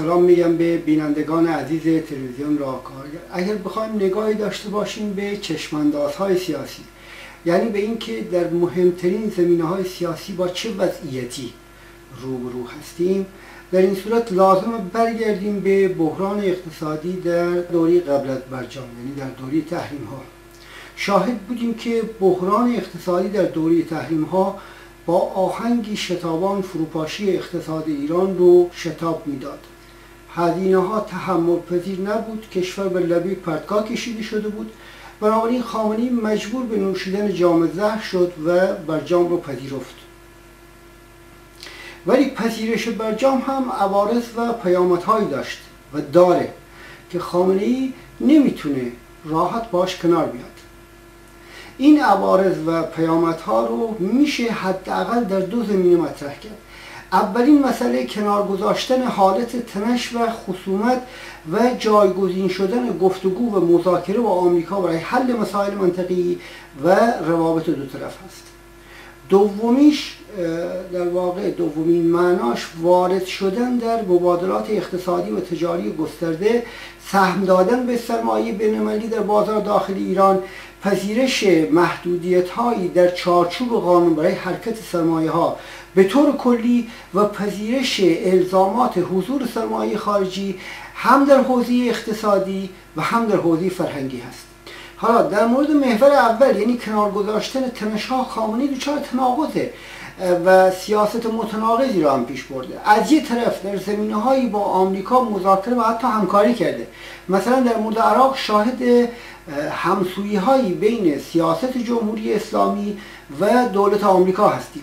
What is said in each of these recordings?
سلام میگم به بینندگان عزیز تلویزیون راهکارگر اگر بخوایم نگاهی داشته باشیم به چشماندازهای سیاسی یعنی به اینکه در مهمترین زمینه های سیاسی با چه وضعیتی روبرو هستیم در این صورت لازم برگردیم به بحران اقتصادی در دوری قبل از برجام یعنی در دوری تحریم ها شاهد بودیم که بحران اقتصادی در دوری تحریم ها با آهنگی شتابان فروپاشی اقتصاد ایران رو شتاب می‌داد. هزینه ها تحمل پذیر نبود. کشور به لبه پرتگاه کشیده شده بود. بنابراین خامنه‌ای مجبور به نوشیدن جام زهر شد و برجام رو پذیرفت. ولی پذیرش برجام هم عوارض و پیامدهایی داشت و داره که خامنه ای نمی‌تونه راحت باش کنار بیاد. این عوارض و پیامدها رو میشه حداقل در دو زمینه مطرح کرد. اولین مسئله کنار گذاشتن حالت تنش و خصومت و جایگزین شدن گفتگو و مذاکره با آمریکا برای حل مسائل منطقی و روابط دو طرف هست دومیش در واقع دومین معناش وارد شدن در مبادلات اقتصادی و تجاری گسترده سهم دادن به سرمایه بینالمللی در بازار داخلی ایران پذیرش محدودیت هایی در چارچوب قانون برای حرکت سرمایه ها به طور کلی و پذیرش الزامات حضور سرمایه خارجی هم در حوزه اقتصادی و هم در حوزه فرهنگی هست. حالا در مورد محور اول یعنی کنار گذاشتن تنش ها خامنه‌ای دچار تناقضه و سیاست متناقضی را هم پیش برده. از یه طرف در زمینه هایی با آمریکا مذاکره و حتی همکاری کرده. مثلا در مورد عراق شاهد همسویی هایی بین سیاست جمهوری اسلامی و دولت آمریکا هستیم.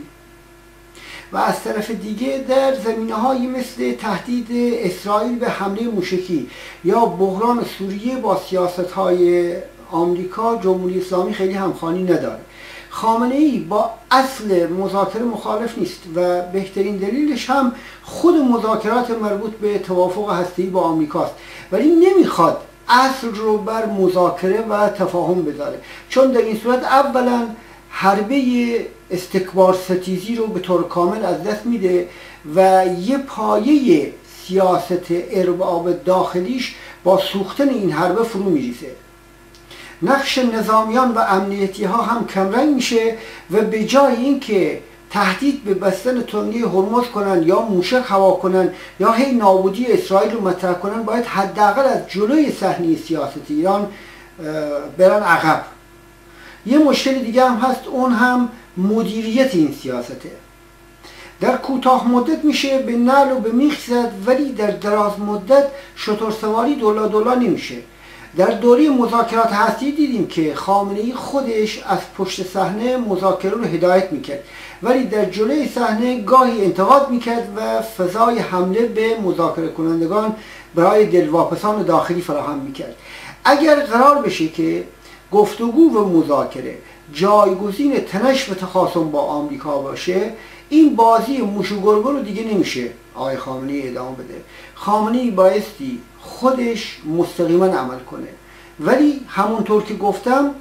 و از طرف دیگه در زمینه هایی مثل تهدید اسرائیل به حمله موشکی یا بحران سوریه با سیاست های آمریکا جمهوری اسلامی خیلی همخوانی نداره. خامنه ای با اصل مذاکره مخالف نیست و بهترین دلیلش هم خود مذاکرات مربوط به توافق هسته‌ای با آمریکاست. ولی نمی‌خواد اصل رو بر مذاکره و تفاهم بذاره. چون در این صورت اولا حربه استکبار ستیزی رو به طور کامل از دست میده و یه پایه سیاست ارباب داخلیش با سوختن این حربه فرو میریزه. نقش نظامیان و امنیتی ها هم کمرنگ میشه و به جای اینکه تهدید به بستن تنگه هرمز کنن یا موشک هوا کنن یا هی نابودی اسرائیل رو مطرح کنن باید حداقل از جلوی صحنه سیاست ایران برن عقب. یه مشکل دیگه هم هست اون هم مدیریت این سیاسته. در کوتاه مدت میشه به نل و به میخ زد ولی در دراز مدت شطور سواری دولا دولا نمیشه. در دوره مذاکرات هستی دیدیم که خامنه خودش از پشت صحنه مذاکره رو هدایت می‌کرد. ولی در جلوی صحنه گاهی انتقاد می‌کرد و فضای حمله به مذاکره کنندگان برای دلواپسان داخلی فراهم می‌کرد. اگر قرار بشه که گفتگو و مذاکره. جایگزین تنش و تخاصم با آمریکا باشه این بازی موش و رو دیگه نمیشه. آقای خامنه ادامه بده. خامنه ای بایستی خودش مستقیما عمل کنه. ولی همونطور که گفتم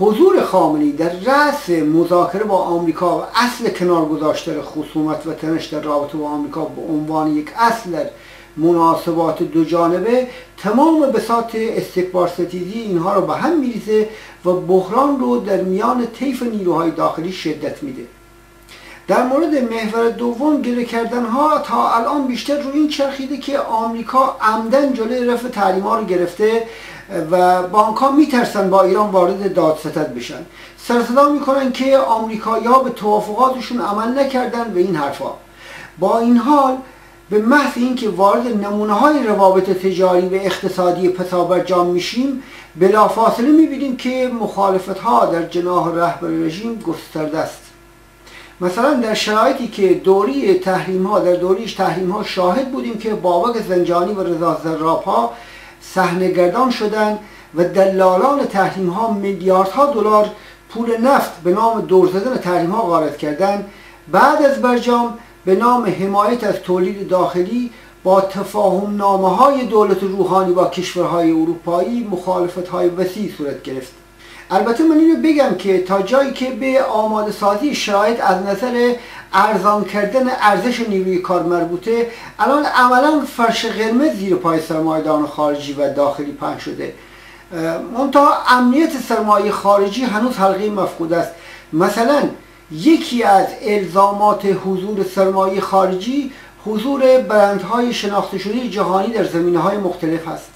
حضور خامنی در رأس مذاکره با آمریکا و اصل کنار گذاشتن خصومت و تنش در رابطه با آمریکا به عنوان یک اصل در مناسبات دو جانبه تمام بساط استکبار ستیزی اینها رو به هم میریزه و بحران رو در میان طیف نیروهای داخلی شدت میده. در مورد محور دوم گره کردن ها تا الان بیشتر روی این چرخیده که آمریکا عمدن جلوی رفع تحریم رو گرفته و بانک ها میترسن با ایران وارد دادستد بشن. سرصدا می‌کنن که آمریکایی ها به توافقاتشون عمل نکردن به این حرفا. با این حال به محض اینکه وارد نمونه های روابط تجاری و اقتصادی پسابر جام میشیم بلافاصله می‌بینیم که مخالفت ها در جناح رهبر رژیم گسترده است. مثلا در شرایطی که دوری تحریم ها در دوریش تحریم ها شاهد بودیم که بابک زنجانی و رضا زراب ها صحنه شدن و دلالان تحریم ها میلیاردها دلار پول نفت به نام دور زدن تحریم ها وارد کردن. بعد از برجام به نام حمایت از تولید داخلی با تفاهم نامه های دولت روحانی با کشورهای اروپایی مخالفت های وسیع صورت گرفت. البته من اینو بگم که تا جایی که به آماده سازی شرایط از نظر ارزان کردن ارزش نیروی کار مربوطه الان عملا فرش قرمز زیر پای سرمایدان خارجی و داخلی پنج شده. منتها امنیت سرمایه خارجی هنوز حلقه مفقود است. مثلا یکی از الزامات حضور سرمایه خارجی حضور برندهای شناخته شده جهانی در زمینه های مختلف است.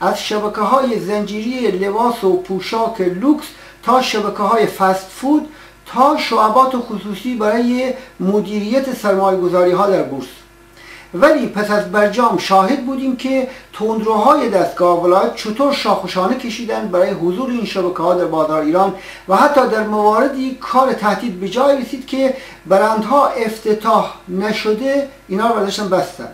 از شبکه های زنجیری لباس و پوشاک لوکس تا شبکه های فست فود تا شعبات خصوصی برای مدیریت سرمایه گذاری ها در بورس. ولی پس از برجام شاهد بودیم که تندروهای دستگاه ولایت چطور شاخوشانه کشیدن برای حضور این شبکه ها در بازار ایران و حتی در مواردی کار تهدید به جای رسید که برندها افتتاح نشده اینا رو برداشتن بستن.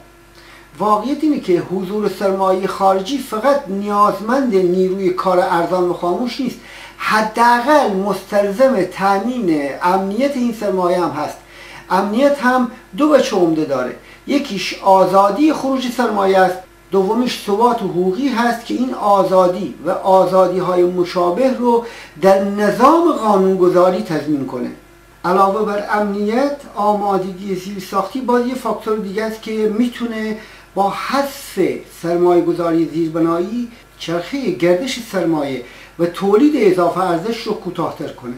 واقعیت اینه که حضور سرمایه خارجی فقط نیازمند نیروی کار ارزان و خاموش نیست حداقل مستلزم تامین امنیت این سرمایه هم هست. امنیت هم دو بچه عمده داره. یکیش آزادی خروج سرمایه است دومیش ثبات حقوقی هست که این آزادی و آزادی های مشابه رو در نظام قانونگذاری تضمین کنه. علاوه بر امنیت آمادگی زیر ساختی باز یه فاکتور دیگه است که می‌تونه با حذف سرمایه گذاری زیربنایی چرخه گردش سرمایه و تولید اضافه ارزش رو کوتاهتر کنه.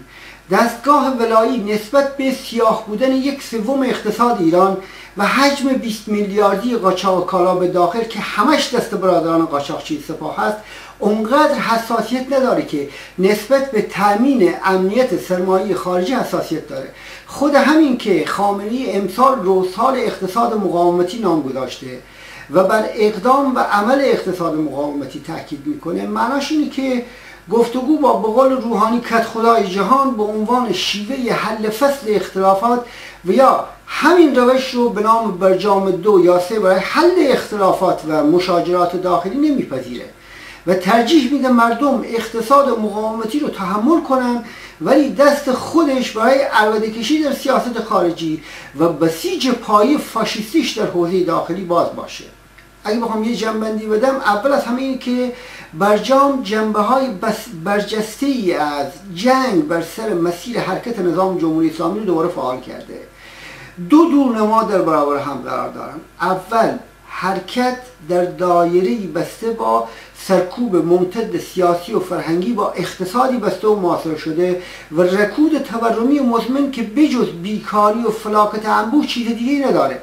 دستگاه ولایی نسبت به سیاه بودن یک سوم اقتصاد ایران و حجم 20 میلیاردی قاچاق کالا به داخل که همش دست برادران قاچاقچی سپاه هست اونقدر حساسیت نداره که نسبت به تامین امنیت سرمایه خارجی حساسیت داره. خود همین که خامنی امسال رو سال اقتصاد مقاومتی نام گذاشته و بر اقدام و عمل اقتصاد مقاومتی تاکید می‌کنه معناش اینه که گفتگو با بقول روحانی کت خدای جهان به عنوان شیوه حل فصل اختلافات و یا همین روش رو به نام برجام دو یا سه برای حل اختلافات و مشاجرات داخلی نمیپذیره. و ترجیح میده مردم اقتصاد مقاومتی رو تحمل کنن ولی دست خودش برای عربده کشی در سیاست خارجی و بسیج پای فاشیستیش در حوزه داخلی باز باشه. اگه بخوام یه جنبندی بدم اول از همه این که برجام جنبه های برجسته ای از جنگ بر سر مسیر حرکت نظام جمهوری اسلامی رو دوباره فعال کرده. دو دورنما در برابر هم قرار دارن. اول حرکت در دایره بسته با سرکوب ممتد سیاسی و فرهنگی با اقتصادی بسته و معاصر شده و رکود تورمی مزمن که بجز بیکاری و فلاکت انبوه چیز دیگه نداره.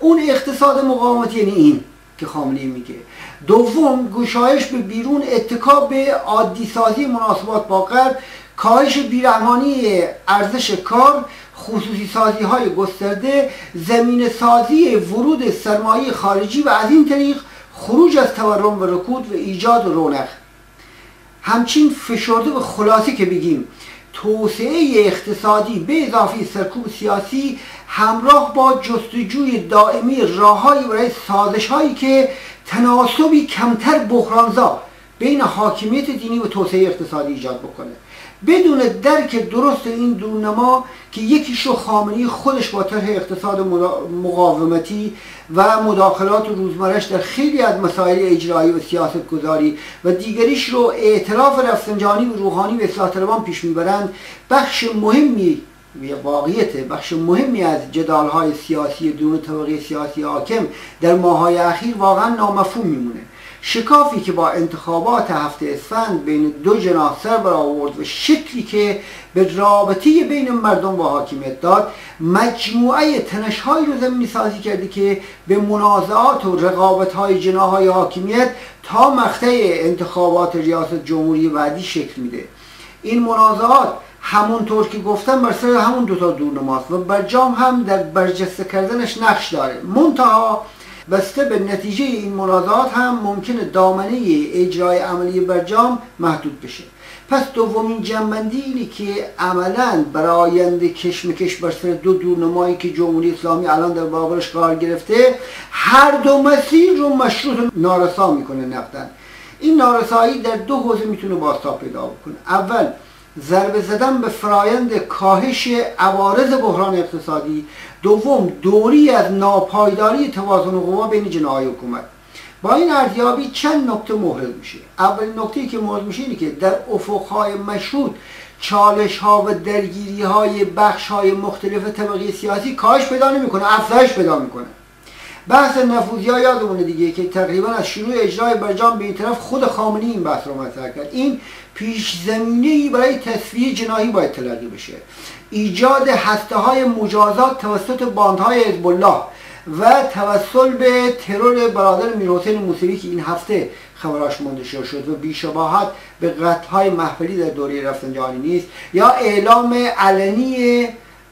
اون اقتصاد مقاومتی یعنی این که خامنه میگه. دوم گشایش به بیرون اتکاب به عادی سازی مناسبات با غرب کاهش بیرحمانی ارزش کار خصوصی سازی های گسترده زمین سازی ورود سرمایه خارجی و از این طریق خروج از تورم و رکود و ایجاد رونق. همچین فشرده به خلاصی که بگیم توسعه اقتصادی به اضافه سرکوب سیاسی همراه با جستجوی دائمی راههایی برای سازش هایی که تناسبی کمتر بحرانزا بین حاکمیت دینی و توسعه اقتصادی ایجاد بکنه. بدون درک درست این دورنما که یکیش رو خامنی خودش با طرح اقتصاد مقاومتی و مداخلات روزمرش در خیلی از مسائل اجرایی و سیاست گذاری و دیگریش رو اعتراف رفسنجانی و روحانی و اصلاح پیش می‌برند بخش مهمی واقعیت بخش مهمی از جدال های سیاسی دون طبقه سیاسی حاکم در ماهای اخیر واقعا نامفهوم میمونه. شکافی که با انتخابات هفته اسفند بین دو جناح سر برآورد و شکلی که به رابطه بین مردم و حاکمیت داد مجموعه تنشهایی رو زمینی سازی کرده که به منازعات و رقابت های جناح های حاکمیت تا مقطع انتخابات ریاست جمهوری بعدی شکل میده. این منازعات همونطور که گفتم بر سر همون دوتا دورنماست و برجام هم در برجسته کردنش نقش داره. منتها بسته به نتیجه این منازعات هم ممکنه دامنه اجرای عملی برجام محدود بشه. پس دومین جنبندی اینه که عملا آینده کشمکش بر سر دو دورنمایی که جمهوری اسلامی الان در بابرش قرار گرفته هر دو مسیر رو مشروط نارسا می‌کنه نقدن این نارسایی در دو حوزه می‌تونه بازتاب پیدا بکنه. اول ضربه زدن به فرایند کاهش عوارض بحران اقتصادی دوم دوری از ناپایداری توازن قوا بین جناهای حکومت. با این ارزیابی چند نکته مورد میشه. اولین نکته که مورد میشه اینه که در افقهای مشروط چالش ها و درگیری های بخش های مختلف طبقه سیاسی کاهش پیدا نمی‌کنه افزایش پیدا می‌کنه. بحث نفوذی ها یادمونه دیگه که تقریبا از شروع اجرای برجام به این طرف خود خامنی این بحث رو مطرح کرد. این پیش زمینه برای تصفیه جناحی باید تلقی بشه. ایجاد هسته های مجازات توسط باندهای حزب الله و توسل به ترور برادر میرحسین موسوی که این هفته خبراش منتشر شد و بیشباهت به قتل های محفلی در دوره رفسنجانی نیست یا اعلام علنی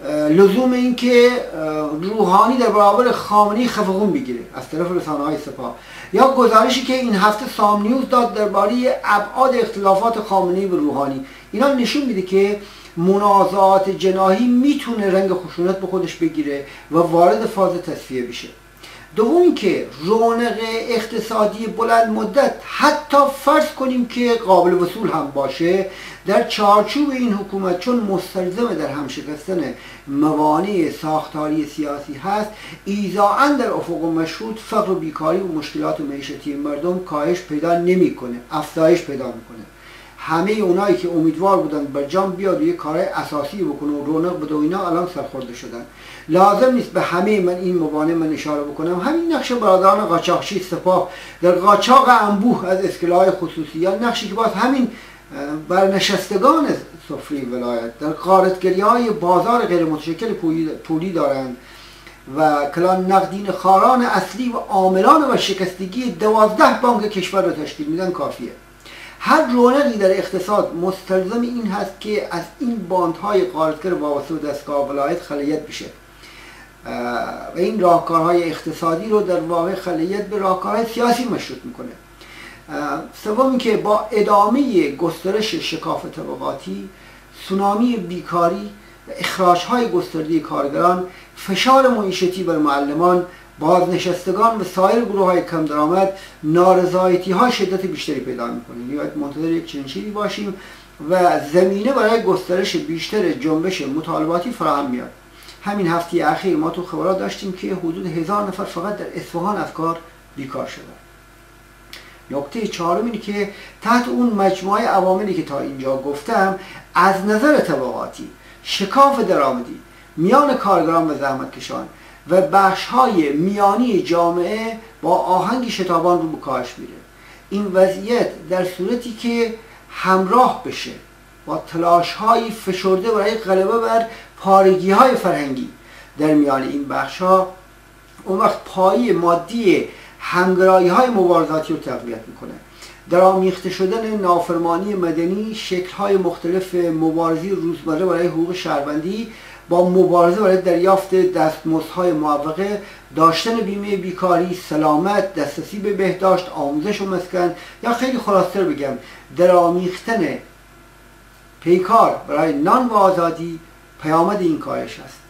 لزوم این که روحانی در برابر خامنی خفقون بگیره از طرف رسانه های سپاه. یا گزارشی که این هفته سام نیوز داد درباره ابعاد اختلافات خامنی و روحانی. اینا نشون میده که منازعات جناهی می‌تونه رنگ خشونت به خودش بگیره و وارد فاز تصفیه بشه. دوم که رونق اقتصادی بلند مدت حتی فرض کنیم که قابل وصول هم باشه در چارچوب این حکومت چون مستلزم در هم شکستن موانع ساختاری سیاسی هست ایزاعا در افق مشروط فقر و بیکاری و مشکلات معیشتی مردم کاهش پیدا نمی‌کنه افزایش پیدا می‌کنه. همه اونایی که امیدوار بودن برجام بیاد و یه کارهای اساسی بکنه و رونق بده و اینا الان سرخورده شدن. لازم نیست به همه من این موانع من اشاره بکنم. همین نقش برادران قاچاقچی سپاه در قاچاق انبوه از اسکلهای خصوصی یا نقشی که باز همین برنشستگان سفری ولایت در قارتگری های بازار غیر متشکل پولی دارند و کلان نقدین خاران اصلی و عاملان و شکستگی دوازده بانک کشور رو تشکیل میدن کافیه. هر رونقی در اقتصاد مستلزم این هست که از این باندهای قارتگر وابسته به دستگاه ولایت خلیت بشه. و این راهکارهای اقتصادی رو در واقع خلیت به راهکارهای سیاسی مشروط می‌کنه. سوم که با ادامه گسترش شکاف طبقاتی سونامی بیکاری و اخراج های گسترده کارگران فشار معیشتی بر معلمان بازنشستگان و سایر گروه های کم درآمد نارضایتی ها شدت بیشتری پیدا می‌کنه یا منتظر یک چنین باشیم و زمینه برای گسترش بیشتر جنبش مطالباتی فراهم میاد همین هفته اخیر ما تو خبرات داشتیم که حدود هزار نفر فقط در اصفهان از کار بیکار شدن. نکته چهارم اینه که تحت اون مجموعه عواملی که تا اینجا گفتم از نظر طبقاتی شکاف درآمدی میان کارگران و زحمتکشان و بخش های میانی جامعه با آهنگ شتابان رو به میره این وضعیت در صورتی که همراه بشه با تلاش های فشرده برای غلبه بر پارگی های فرهنگی در میان این بخش ها اون وقت پایی مادی همگرایی های مبارزاتی رو تقویت می‌کنه. در آمیخته شدن نافرمانی مدنی شکل های مختلف مبارزی روزمره برای حقوق شهروندی با مبارزه برای دریافت دستمزدهای موفقه داشتن بیمه بیکاری سلامت دسترسی به بهداشت آموزش و مسکن یا خیلی خلاصتر بگم در آمیختن پیکار برای نان و آزادی پیامد این کاهش است.